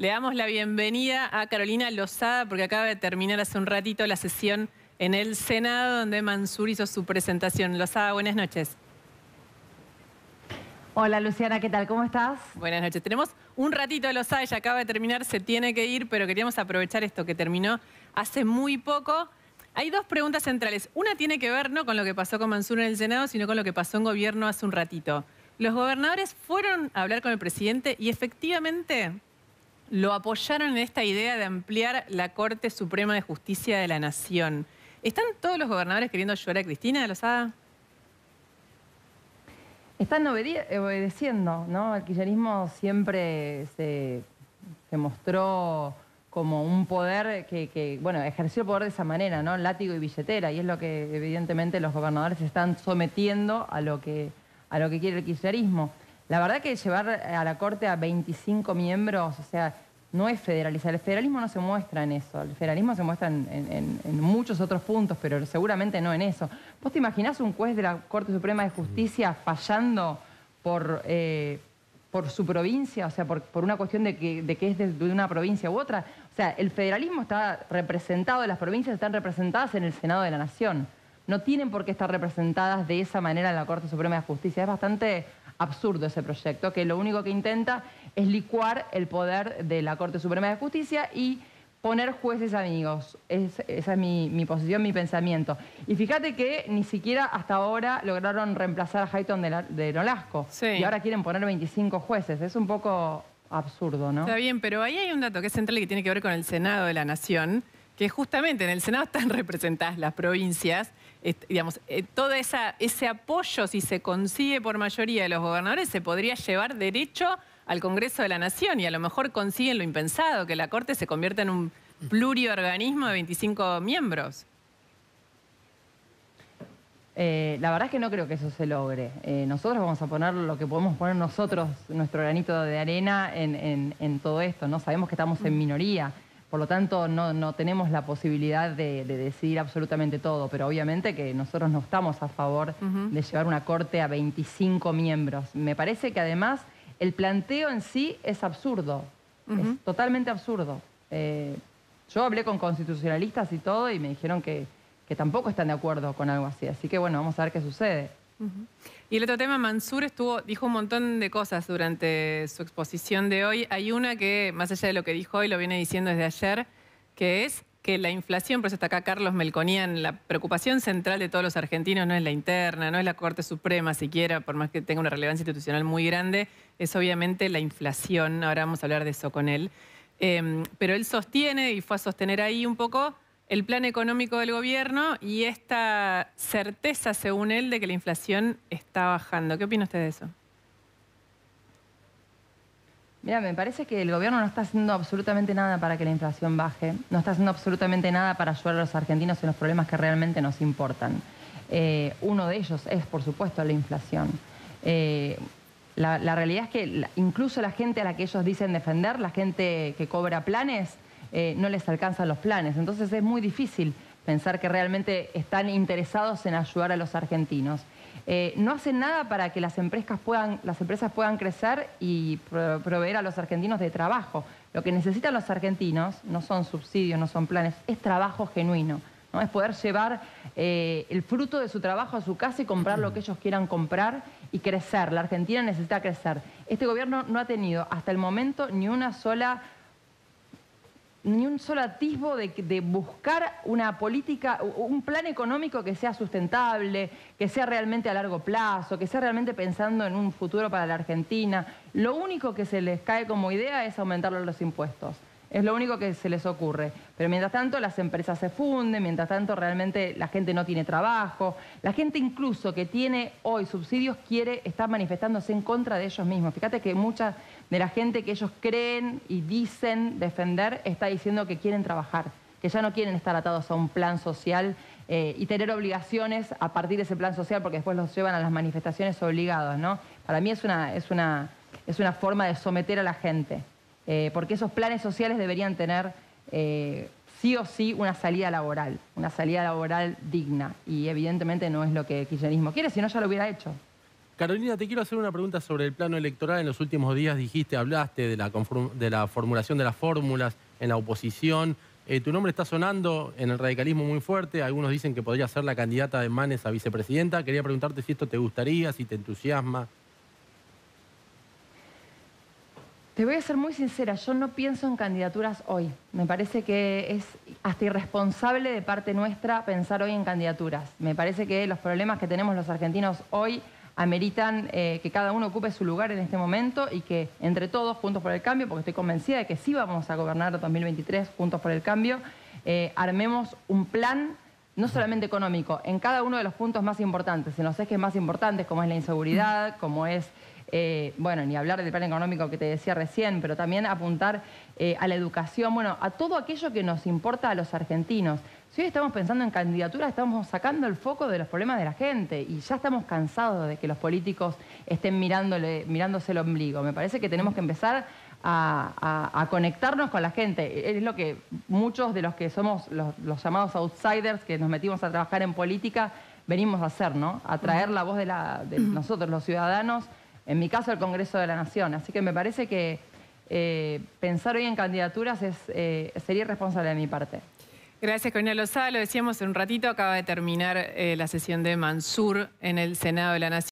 Le damos la bienvenida a Carolina Lozada porque acaba de terminar hace un ratito la sesión en el Senado donde Mansur hizo su presentación. Lozada, buenas noches. Hola Luciana, ¿qué tal? ¿Cómo estás? Buenas noches. Tenemos un ratito de Lozada, ella acaba de terminar, se tiene que ir, pero queríamos aprovechar esto que terminó hace muy poco. Hay dos preguntas centrales. Una tiene que ver no con lo que pasó con Mansur en el Senado, sino con lo que pasó en gobierno hace un ratito. Los gobernadores fueron a hablar con el presidente y efectivamente lo apoyaron en esta idea de ampliar la Corte Suprema de Justicia de la Nación. ¿Están todos los gobernadores queriendo ayudar a Cristina de Lozada? Están obedeciendo, ¿no? El kirchnerismo siempre se, mostró como un poder que, bueno, ejerció el poder de esa manera, ¿no? Látigo y billetera, y es lo que evidentemente los gobernadores están sometiendo a lo que, a lo que quiere el kirchnerismo. La verdad que llevar a la Corte a 25 miembros, o sea, no es federalizar. El federalismo no se muestra en eso. El federalismo se muestra en, muchos otros puntos, pero seguramente no en eso. ¿Vos te imaginás un juez de la Corte Suprema de Justicia fallando por, eh, su provincia? O sea, por, una cuestión de que es de, una provincia u otra. O sea, el federalismo está representado, las provincias están representadas en el Senado de la Nación. No tienen por qué estar representadas de esa manera en la Corte Suprema de Justicia. Es bastante absurdo ese proyecto, que lo único que intenta es licuar el poder de la Corte Suprema de Justicia y poner jueces amigos. esa es mi, posición, mi pensamiento. Y fíjate que ni siquiera hasta ahora lograron reemplazar a Hayton de, Nolasco. Y ahora quieren poner 25 jueces. Es un poco absurdo, ¿no? Está bien, pero ahí hay un dato que es central y que tiene que ver con el Senado de la Nación, que justamente en el Senado están representadas las provincias digamos, eh, todo ese apoyo, si se consigue por mayoría de los gobernadores, se podría llevar derecho al Congreso de la Nación y a lo mejor consiguen lo impensado, que la Corte se convierta en un pluriorganismo de 25 miembros. Eh, la verdad es que no creo que eso se logre. Eh, nosotros vamos a poner lo que podemos poner nosotros, nuestro granito de arena en, en todo esto. ¿no? Sabemos que estamos en minoría. Por lo tanto, no, tenemos la posibilidad de, decidir absolutamente todo, pero obviamente que nosotros no estamos a favor de llevar una corte a 25 miembros. Me parece que además el planteo en sí es absurdo, es totalmente absurdo. Eh, yo hablé con constitucionalistas y todo y me dijeron que tampoco están de acuerdo con algo así. Así que bueno, vamos a ver qué sucede. Y el otro tema, Mansur estuvo, dijo un montón de cosas durante su exposición de hoy. Hay una que, más allá de lo que dijo hoy, lo viene diciendo desde ayer, que es que la inflación, por eso está acá Carlos Melconian, la preocupación central de todos los argentinos no es la interna, no es la Corte Suprema siquiera, por más que tenga una relevancia institucional muy grande, es obviamente la inflación. Ahora vamos a hablar de eso con él. Em, pero él sostiene, y fue a sostener ahí un poco, el plan económico del gobierno y esta certeza, según él, de que la inflación está bajando. ¿Qué opina usted de eso? Mira, me parece que el gobierno no está haciendo absolutamente nada para que la inflación baje, no está haciendo absolutamente nada para ayudar a los argentinos en los problemas que realmente nos importan. Eh, uno de ellos es, por supuesto, la inflación. Eh, la, realidad es que incluso la gente a la que ellos dicen defender, la gente que cobra planes, eh, no les alcanzan los planes. Entonces es muy difícil pensar que realmente están interesados en ayudar a los argentinos. Eh, no hacen nada para que las empresas puedan, las empresas puedan crecer y proveer a los argentinos de trabajo. Lo que necesitan los argentinos no son subsidios, no son planes, es trabajo genuino. ¿no? Es poder llevar eh, el fruto de su trabajo a su casa y comprar lo que ellos quieran comprar y crecer. La Argentina necesita crecer. Este gobierno no ha tenido hasta el momento ni una sola ni un solo atisbo de, buscar una política, un plan económico que sea sustentable, que sea realmente a largo plazo, que sea realmente pensando en un futuro para la Argentina. Lo único que se les cae como idea es aumentar los impuestos. Es lo único que se les ocurre. Pero mientras tanto las empresas se funden, mientras tanto realmente la gente no tiene trabajo. La gente incluso que tiene hoy subsidios quiere estar manifestándose en contra de ellos mismos. Fíjate que mucha de la gente que ellos creen y dicen defender está diciendo que quieren trabajar, que ya no quieren estar atados a un plan social eh, y tener obligaciones a partir de ese plan social porque después los llevan a las manifestaciones obligados. ¿no? Para mí es una, es una, es una forma de someter a la gente. Eh, porque esos planes sociales deberían tener eh, sí o sí una salida laboral, una salida laboral digna, y evidentemente no es lo que el kirchnerismo quiere, si no ya lo hubiera hecho. Carolina, te quiero hacer una pregunta sobre el plano electoral. En los últimos días dijiste, hablaste de la, de la formulación de las fórmulas en la oposición. Eh, tu nombre está sonando en el radicalismo muy fuerte. Algunos dicen que podría ser la candidata de Manes a vicepresidenta. Quería preguntarte si esto te gustaría, si te entusiasma. Te voy a ser muy sincera, yo no pienso en candidaturas hoy. Me parece que es hasta irresponsable de parte nuestra pensar hoy en candidaturas. Me parece que los problemas que tenemos los argentinos hoy ameritan eh, que cada uno ocupe su lugar en este momento y que entre todos, Juntos por el Cambio, porque estoy convencida de que sí vamos a gobernar 2023 Juntos por el Cambio, eh, armemos un plan no solamente económico, en cada uno de los puntos más importantes, en los ejes más importantes, como es la inseguridad, como es eh, bueno, ni hablar del plan económico que te decía recién, pero también apuntar eh, a la educación, bueno, a todo aquello que nos importa a los argentinos. Si hoy estamos pensando en candidaturas, estamos sacando el foco de los problemas de la gente y ya estamos cansados de que los políticos estén mirándole, mirándose el ombligo. Me parece que tenemos que empezar a, conectarnos con la gente. Es lo que muchos de los que somos los, llamados outsiders, que nos metimos a trabajar en política, venimos a hacer, ¿no? A traer la voz de, de nosotros, los ciudadanos, en mi caso el Congreso de la Nación. Así que me parece que eh, pensar hoy en candidaturas es, eh, sería irresponsable de mi parte. Gracias, Corina Lozada. Lo decíamos en un ratito, acaba de terminar eh, la sesión de Mansur en el Senado de la Nación.